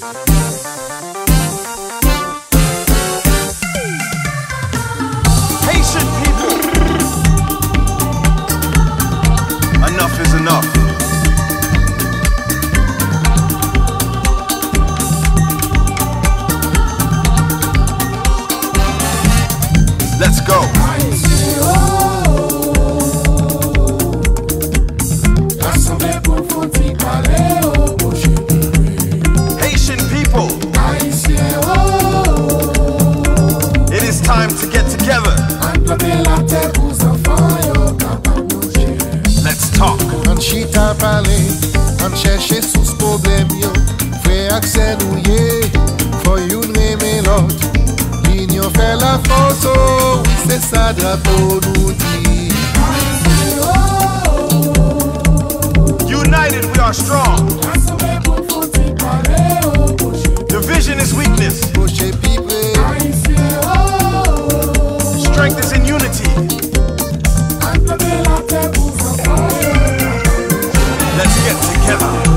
Bye. sada boludi. United we are strong. Division is weakness. Strength is in unity. Let's get together.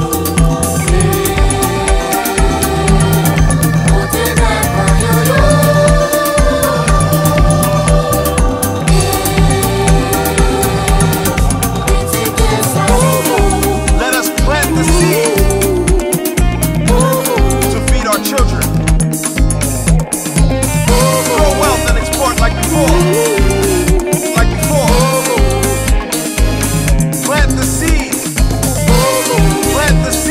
at the sea.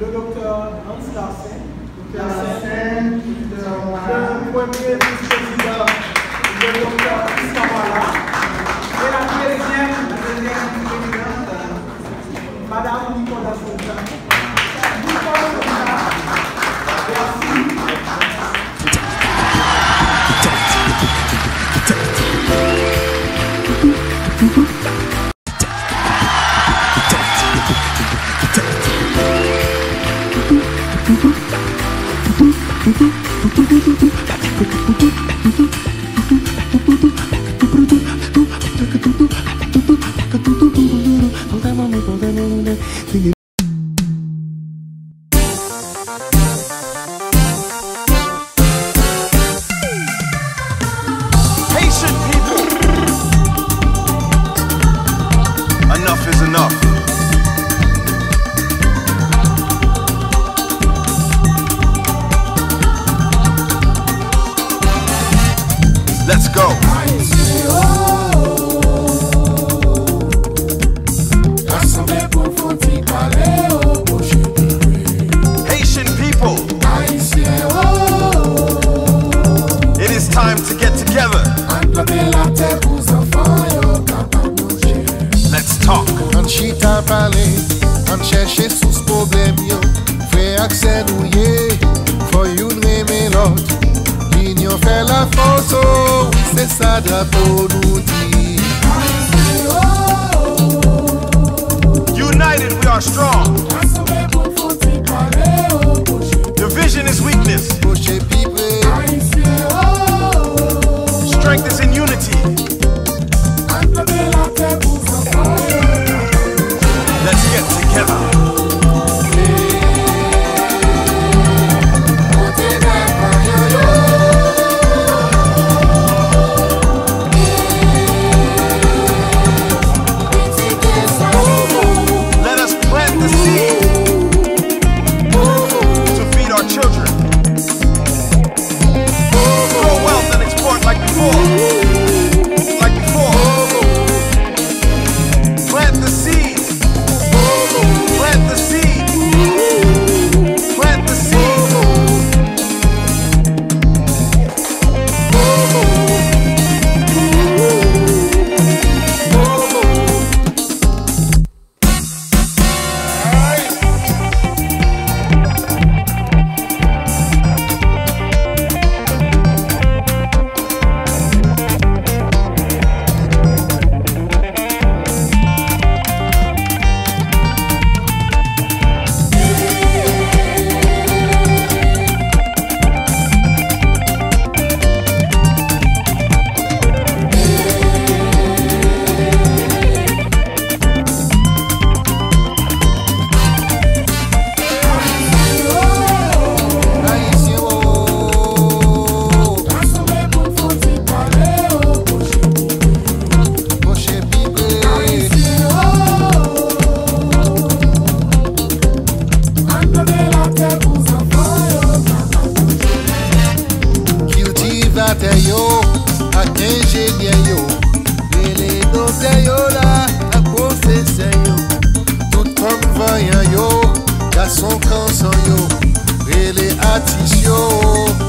le docteur Hans le premier président le docteur et la deuxième, la présidente Madame Nicolas Fontaine. An chèche yo nou ye yon reme lot fè la foso se sa drapo nou di United we are strong Division oh, is weakness date yo ak ingénieur yo lele dose yo la ak professeur yo tout comme voyant yo garçon cansan yo rele artiste yo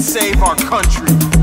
save our country.